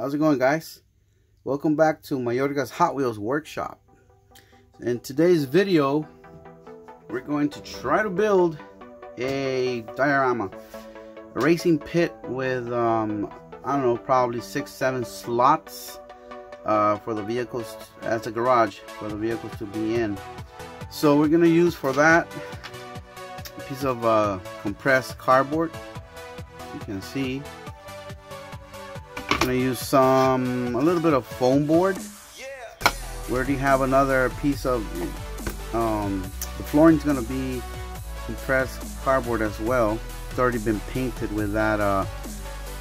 How's it going guys? Welcome back to Mayorga's Hot Wheels Workshop. In today's video, we're going to try to build a diorama. A racing pit with, um, I don't know, probably six, seven slots uh, for the vehicles as a garage for the vehicles to be in. So we're going to use for that a piece of uh, compressed cardboard. You can see gonna use some a little bit of foam board. We already have another piece of um, the flooring's gonna be compressed cardboard as well. It's already been painted with that uh,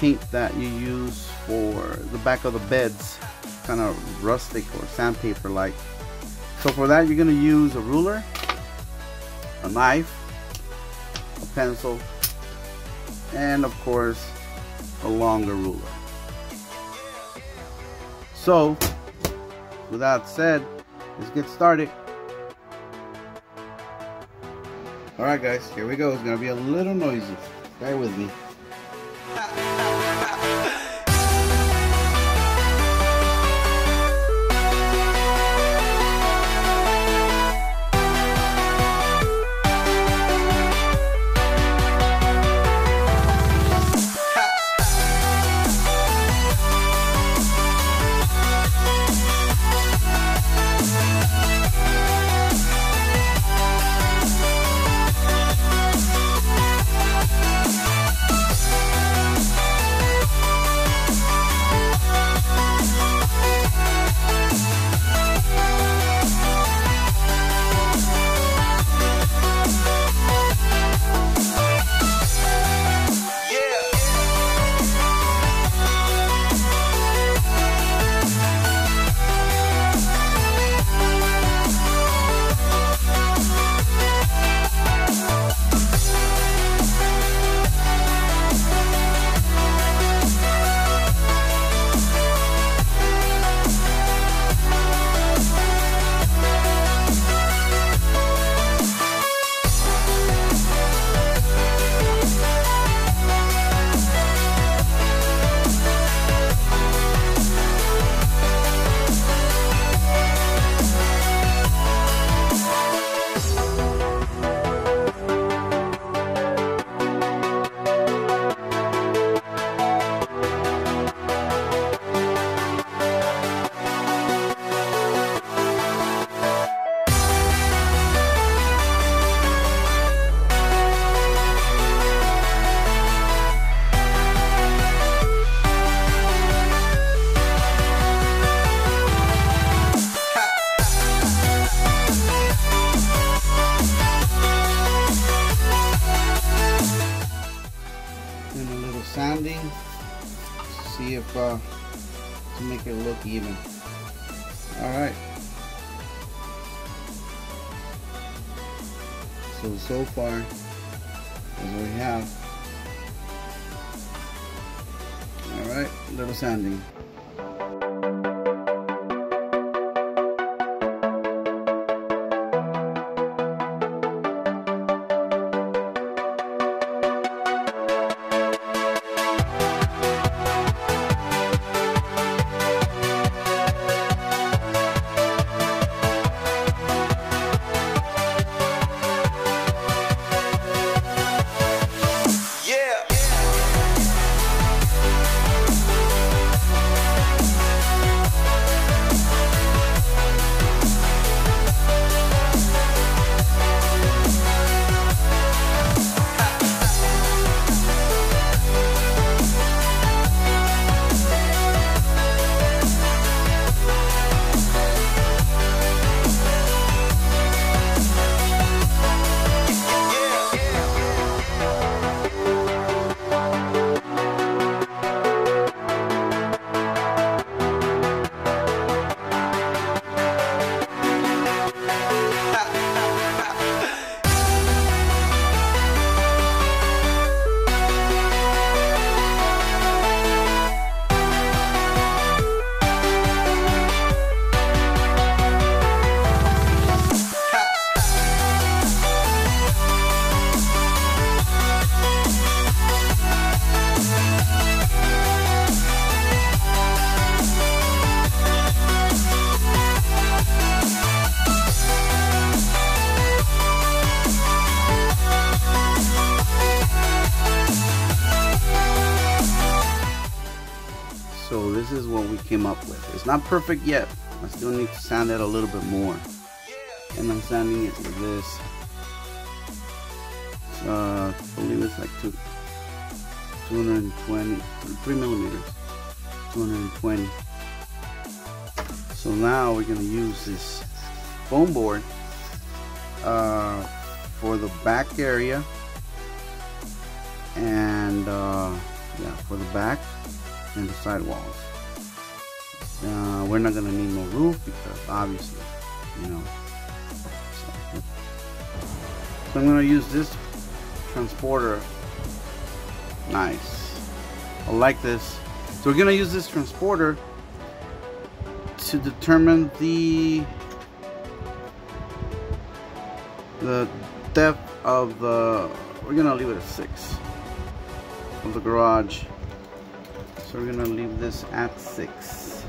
paint that you use for the back of the beds. Kind of rustic or sandpaper like so for that you're gonna use a ruler a knife a pencil and of course a longer ruler so, with that said, let's get started. Alright guys, here we go. It's going to be a little noisy. Bear with me. So so far, as we have. All right, little sanding. We came up with. It's not perfect yet. I still need to sand it a little bit more. And I'm sanding it with this. Uh, I believe it's like two, 220, 3 millimeters. 220. So now we're gonna use this foam board uh, for the back area and uh, yeah for the back and the side walls uh, we're not gonna need no roof because obviously you know. So, so I'm gonna use this transporter. Nice. I like this. So we're gonna use this transporter to determine the the depth of the we're gonna leave it at six of the garage. So we're gonna leave this at six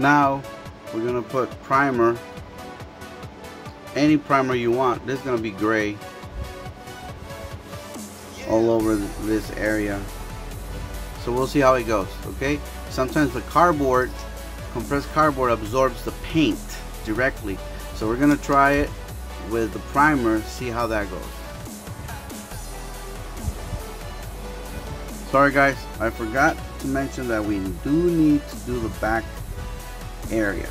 Now we're gonna put primer, any primer you want. This is gonna be gray all over this area. So we'll see how it goes, okay? Sometimes the cardboard, compressed cardboard absorbs the paint directly. So we're gonna try it with the primer, see how that goes. Sorry guys, I forgot to mention that we do need to do the back area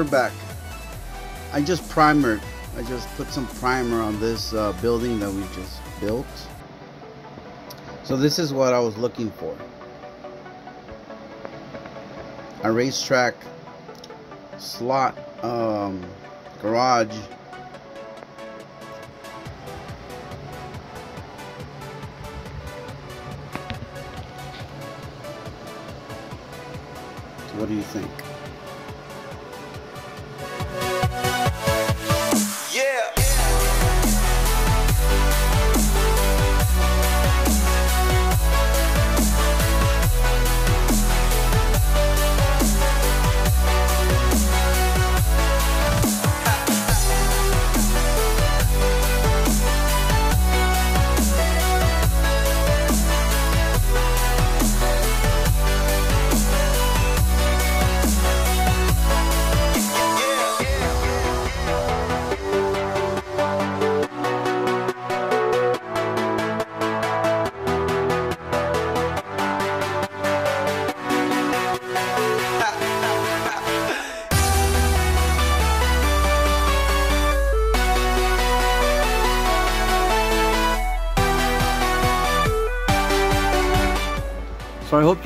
we're back. I just primered. I just put some primer on this uh, building that we just built. So this is what I was looking for. A racetrack slot um, garage what do you think?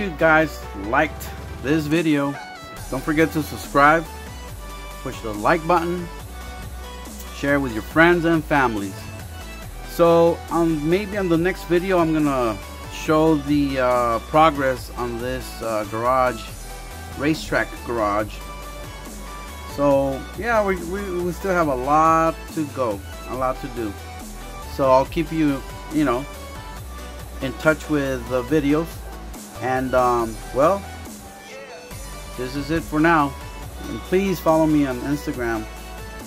You guys liked this video. Don't forget to subscribe, push the like button, share with your friends and families. So um, maybe on the next video I'm gonna show the uh, progress on this uh, garage, racetrack garage. So yeah, we, we, we still have a lot to go, a lot to do. So I'll keep you, you know, in touch with the videos and um, well, this is it for now. And please follow me on Instagram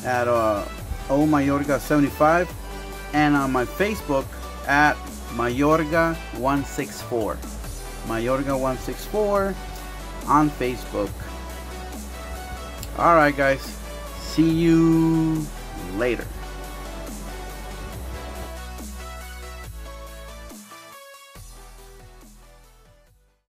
at uh, omayorga75 and on my Facebook at mayorga164. Mayorga164 on Facebook. Alright guys, see you later.